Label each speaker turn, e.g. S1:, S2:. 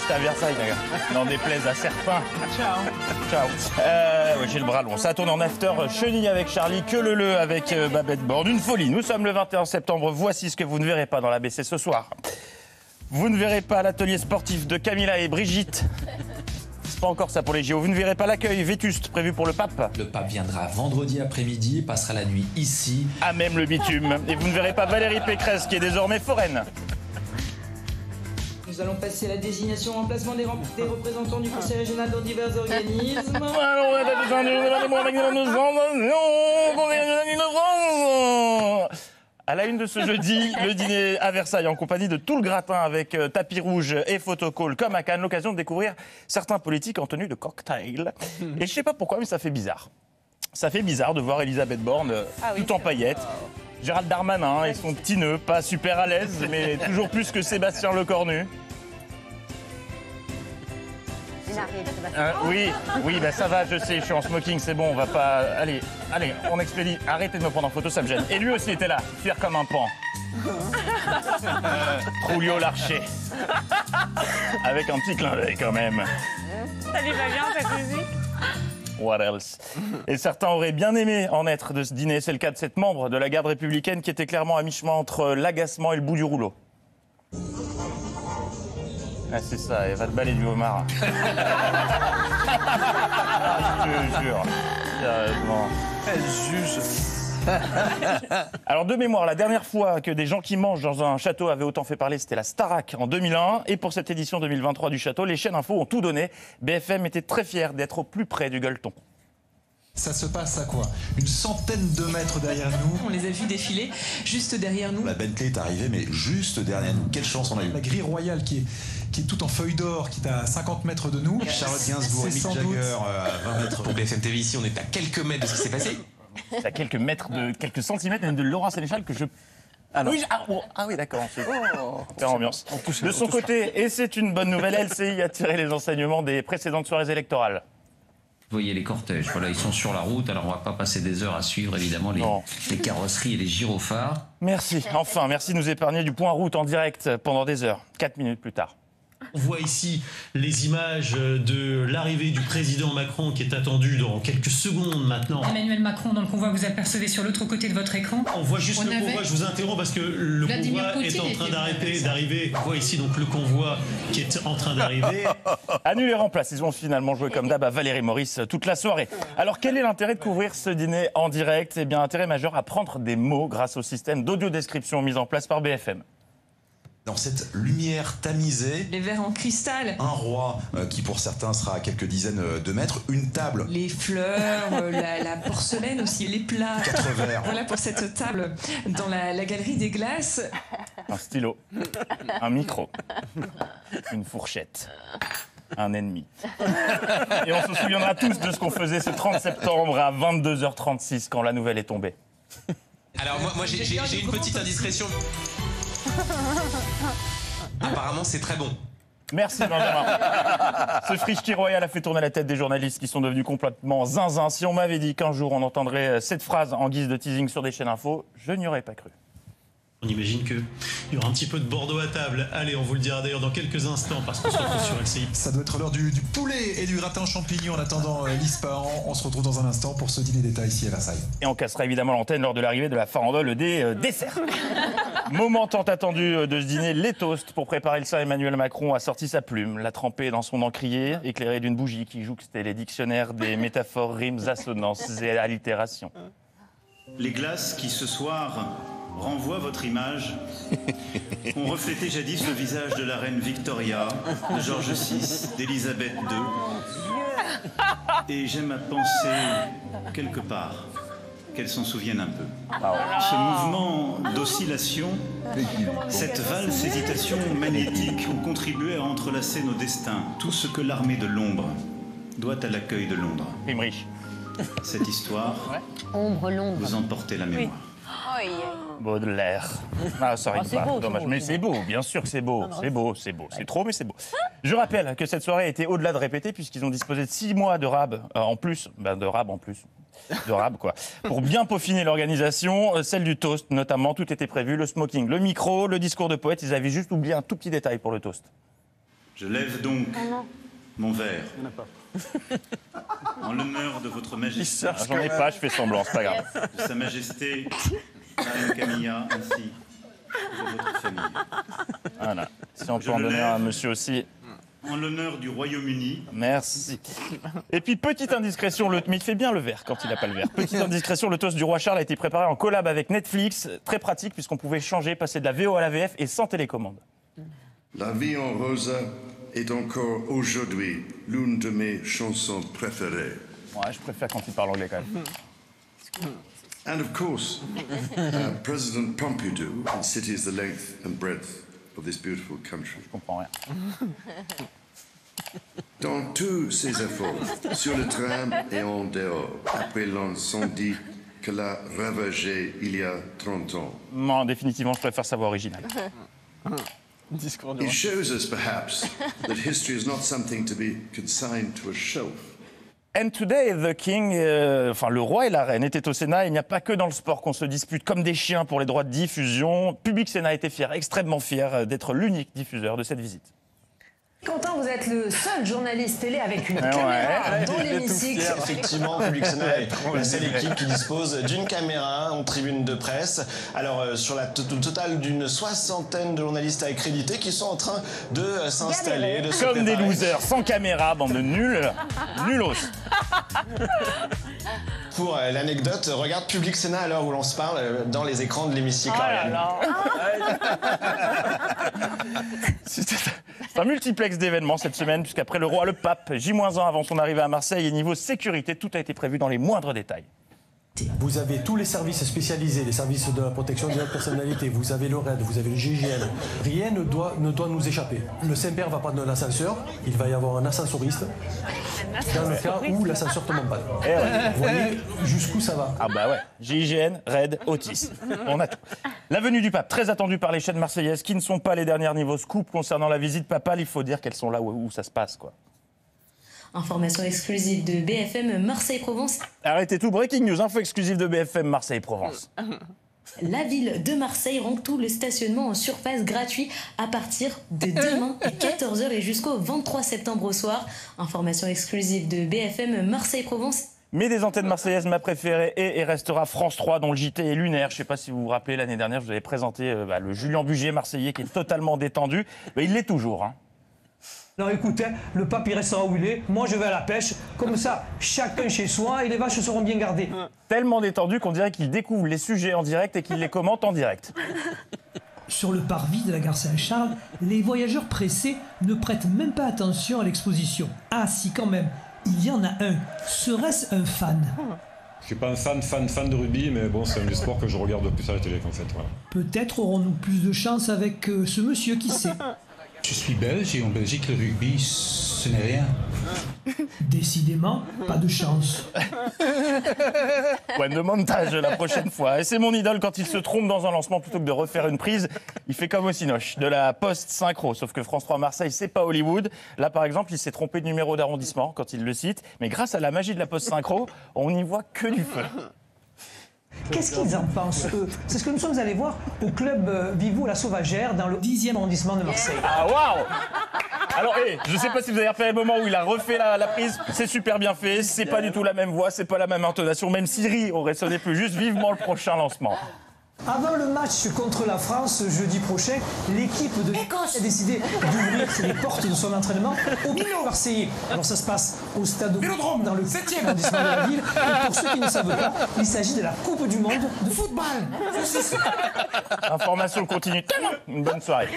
S1: J'étais à Versailles, les gars. N'en déplaise à certains. Ciao. Ciao. Euh, ouais, j'ai le bras long. Ça tourne en after chenille avec Charlie, que le le avec euh, Babette Borde. Une folie. Nous sommes le 21 septembre. Voici ce que vous ne verrez pas dans l'ABC ce soir. Vous ne verrez pas l'atelier sportif de Camilla et Brigitte. C'est pas encore ça pour les JO. Vous ne verrez pas l'accueil vétuste prévu pour le pape.
S2: Le pape viendra vendredi après-midi et passera la nuit ici.
S1: À même le bitume. Et vous ne verrez pas Valérie Pécresse qui est désormais foraine.
S3: Nous allons passer à la désignation en remplacement des, rem- des représentants du Conseil régional dans divers organismes.
S1: À la une de ce jeudi, le dîner à Versailles en compagnie de tout le gratin avec euh, tapis rouge et photocall comme à Cannes, l'occasion de découvrir certains politiques en tenue de cocktail. Et je sais pas pourquoi, mais ça fait bizarre. Ça fait bizarre de voir Elisabeth Borne euh, tout en paillettes. Gérald Darmanin et son petit nœud, pas super à l'aise, mais toujours plus que Sébastien Lecornu. Euh, oui, oui, bah ça va, je sais, je suis en smoking, c'est bon, on va pas. Allez, allez, on expédie. Arrêtez de me prendre en photo, ça me gêne. Et lui aussi était là, fier comme un pan. Trulio Larcher. Avec un petit clin d'œil quand même.
S4: Ça lui va bien cette musique
S1: What else? Et certains auraient bien aimé en être de ce dîner. C'est le cas de cette membre de la garde républicaine qui était clairement à mi-chemin entre l'agacement et le bout du rouleau. Ah, c'est ça, elle va te balayer du homard. Ah, je te jure. Sérieusement.
S5: Elle juge.
S1: Alors de mémoire, la dernière fois que des gens qui mangent dans un château avaient autant fait parler, c'était la Starac en 2001. Et pour cette édition 2023 du château, les chaînes info ont tout donné. BFM était très fier d'être au plus près du gueuleton.
S6: Ça se passe à quoi? Une centaine de mètres derrière nous.
S3: On les a vus défiler juste derrière nous.
S7: La Bentley est arrivée, mais juste derrière nous. Quelle chance on a eu.
S6: La grille royale qui est, qui est toute en feuilles d'or, qui est à 50 mètres de nous.
S7: Charlotte Gainsbourg et Mick Jagger
S6: doute-
S7: euh, à 20 mètres.
S2: Pour BFM TV ici, on est à quelques mètres de ce qui s'est passé.
S1: C'est à quelques mètres, de, quelques centimètres même de Laurent Sénéchal que je. oui, ah, oh, ah oui, d'accord. Faire ambiance. De son côté, et c'est une bonne nouvelle, LCI a tiré les enseignements des précédentes soirées électorales.
S8: Vous voyez les cortèges, voilà, ils sont sur la route, alors on va pas passer des heures à suivre évidemment les carrosseries et les gyrophares.
S1: Merci, enfin, merci de nous épargner du point route en direct pendant des heures. Quatre minutes plus tard.
S9: On voit ici les images de l'arrivée du président Macron qui est attendu dans quelques secondes maintenant.
S4: Emmanuel Macron dans le convoi, vous apercevez sur l'autre côté de votre écran.
S9: On voit juste
S4: On
S9: le convoi, je vous interromps parce que le
S4: Vladimir
S9: convoi est en train d'arrêter, d'arriver. On voit ici donc le convoi qui est en train d'arriver.
S1: Annule et remplace. Ils ont finalement joué comme d'hab à Valérie Maurice toute la soirée. Alors, quel est l'intérêt de couvrir ce dîner en direct? Eh bien, intérêt majeur à prendre des mots grâce au système d'audio-description mis en place par BFM.
S7: Dans cette lumière tamisée,
S3: Les verres en cristal.
S7: un roi euh, qui pour certains sera à quelques dizaines euh, de mètres, une table,
S3: Les fleurs, euh, la, la porcelaine aussi, les plats.
S7: quatre verres.
S3: Voilà pour cette table dans la, la galerie des glaces.
S1: Un stylo, un micro, une fourchette, un ennemi. Et on se souviendra tous de ce qu'on faisait ce 30 septembre à 22h36 quand la nouvelle est tombée.
S2: Alors moi, moi j'ai j'ai- j'ai une petite indiscrétion. Apparemment c'est très bon.
S1: Merci Benjamin. Ce frichti royal a fait tourner la tête des journalistes qui sont devenus complètement zinzin. Si on m'avait dit qu'un jour on entendrait cette phrase en guise de teasing sur des chaînes info, je n'y aurais pas cru.
S9: On imagine qu'il y aura un petit peu de Bordeaux à table. Allez, on vous le dira d'ailleurs dans quelques instants parce qu'on se retrouve sur LCI.
S6: Ça doit être l'heure du, du poulet et du gratin champignons en attendant euh, l'ISPA. On, on se retrouve dans un instant pour ce dîner d'État ici à Versailles.
S1: Et on cassera évidemment l'antenne lors de l'arrivée de la farandole des euh, desserts. Moment tant attendu euh, de ce dîner, les toasts. Pour préparer le ça, Emmanuel Macron a sorti sa plume, l'a trempée dans son encrier, éclairée d'une bougie qui jouxtait les dictionnaires des métaphores, rimes, assonances et allitérations.
S10: Les glaces qui ce soir renvoient votre image ont reflété jadis le visage de la reine Victoria, de George VI, d'Élisabeth II. Et j'aime à penser, quelque part, qu'elle s'en souvienne un peu. Ce mouvement d'oscillation, cette valse hésitation magnétique ont contribué à entrelacer nos destins. Tout ce que l'armée de l'ombre doit à l'accueil de Londres. Cette histoire,
S11: Ombre longue.
S10: vous en portez la mémoire.
S1: Baudelaire. Ah, ça rime
S11: c'est
S1: pas, dommage. Mais
S11: c'est
S1: beau, bien sûr que c'est beau. C'est beau, c'est beau. C'est trop, mais c'est beau. Je rappelle que cette soirée était au-delà de répéter, puisqu'ils ont disposé de six mois de rab euh, en plus. Ben, de rab en plus. De rab, quoi. Pour bien peaufiner l'organisation, euh, celle du toast notamment, tout était prévu. Le smoking, le micro, le discours de poète. Ils avaient juste oublié un tout petit détail pour le toast.
S10: Je lève donc mon verre en l'honneur de votre majesté,
S1: Ah, J'en ai pas, je fais semblant, c'est pas grave.
S10: de sa majesté, la reine Camilla, ainsi que de votre famille.
S1: Voilà. Si on peut
S10: Je
S1: en
S10: le
S1: donner
S10: lève.
S1: un à monsieur aussi.
S10: En l'honneur du Royaume-Uni,
S1: Merci. Et puis, petite indiscrétion, le... mais il fait bien le verre quand il n'a pas le verre. Petite indiscrétion, le toast du roi Charles a été préparé en collab avec Netflix. Très pratique puisqu'on pouvait changer, passer de la VO à la VF et sans télécommande.
S5: La vie en rosa est encore aujourd'hui l'une de mes chansons préférées.
S1: Ouais, je préfère quand il parle anglais quand même.
S5: And of course, uh, President Pompidou cities the length and breadth of this beautiful country.
S1: Je comprends rien.
S5: Dans tous ses efforts, sur le tram et en dehors, après l'incendie que l'a ravagé il y a 30 ans.
S1: Non, définitivement, je préfère sa voix originale.
S5: It shows us, perhaps, that history is not something to be consigned to a shelf.
S1: And today, the king, euh, enfin le roi et la reine étaient au Sénat. Il n'y a pas que dans le sport qu'on se dispute comme des chiens pour les droits de diffusion. Public Sénat était fier, extrêmement fier euh, d'être l'unique diffuseur de cette visite.
S11: Quentin, vous êtes le seul journaliste télé avec une
S1: Ouais,
S11: caméra
S1: ouais.
S11: dans l'hémicycle.
S12: Effectivement, Public Sénat est la seule équipe qui dispose d'une caméra en tribune de presse. Alors, euh, sur la to- le total d'une soixantaine de journalistes accrédités qui sont en train de euh, s'installer, de se
S1: Comme des losers, sans caméra, bande de nuls, nulos.
S12: Pour euh, l'anecdote, regarde Public Sénat à l'heure où l'on se parle euh, dans les écrans de l'hémicycle.
S1: Oh. C'est un multiplex d'événements cette semaine, puisqu'après le roi, le pape, J-1 avant son arrivée à Marseille, et niveau sécurité, tout a été prévu dans les moindres détails.
S13: Vous avez tous les services spécialisés, les services de la protection de la personnalité, vous avez le RAID, vous avez le GIGN. Rien ne doit, ne doit nous échapper. Le Saint-Père va prendre l'ascenseur, il va y avoir un ascensoriste, dans le cas où l'ascenseur tombe en panne.
S1: Eh ouais.
S13: Vous voyez jusqu'où ça va
S1: Ah bah ouais, GIGN, RAID, Otis, on a tout. La venue du pape, très attendue par les chaînes marseillaises, qui ne sont pas les dernières niveaux scoop concernant la visite papale, il faut dire qu'elles sont là où, où ça se passe, quoi.
S14: Information exclusive de BFM Marseille-Provence.
S1: Arrêtez tout, breaking news, info exclusive de BFM Marseille-Provence.
S14: La ville de Marseille rend tout le stationnement en surface gratuit à partir de demain à 14h et jusqu'au 23 septembre au soir. Information exclusive de BFM Marseille-Provence.
S1: Mais des antennes marseillaises, ma préférée est et restera France 3, dont le JT est lunaire. Je ne sais pas si vous vous rappelez, l'année dernière, je vous avais présenté euh, bah, le Julien Bugier marseillais qui est totalement détendu. Bah, il l'est toujours. Hein.
S15: Alors écoutez, le pape il restera où il est, moi je vais à la pêche, comme ça chacun chez soi et les vaches seront bien gardées.
S1: Tellement détendu qu'on dirait qu'il découvre les sujets en direct et qu'il les commente en direct.
S16: Sur le parvis de la gare Saint-Charles, les voyageurs pressés ne prêtent même pas attention à l'exposition. Ah si quand même, il y en a un. Serait-ce un fan?
S17: Je suis pas un fan, fan, fan de rugby, mais bon, c'est un des sports que je regarde le plus à la télé, en fait. Voilà.
S16: Peut-être aurons-nous plus de chance avec euh, ce monsieur qui sait?
S18: Je suis belge et en Belgique, le rugby, ce n'est rien.
S16: Décidément, pas de chance.
S1: Point de montage la prochaine fois. Et c'est mon idole quand il se trompe dans un lancement plutôt que de refaire une prise. Il fait comme au Cinoche, de la post-synchro. Sauf que France 3 Marseille, c'est pas Hollywood. Là, par exemple, il s'est trompé de numéro d'arrondissement quand il le cite. Mais grâce à la magie de la post-synchro, on n'y voit que du feu.
S15: Qu'est-ce qu'ils en pensent eux? C'est ce que nous sommes allés voir au club euh, Vivo La Sauvagère dans le 10e arrondissement de Marseille.
S1: Ah waouh Alors, hé, je sais pas si vous avez repéré le moment où il a refait la, la prise. C'est super bien fait. C'est pas du tout la même voix, c'est pas la même intonation. Même Siri aurait sonné plus juste. Vivement le prochain lancement.
S15: Avant le match contre la France jeudi prochain, l'équipe de l'Écosse a décidé d'ouvrir les portes de son entraînement au Milieu Marseillais. Alors ça se passe au stade Vélodrome dans le 7e arrondissement de la ville. Et pour ceux qui ne savent pas, il s'agit de la Coupe du Monde de football.
S1: Information continue. Une bonne soirée.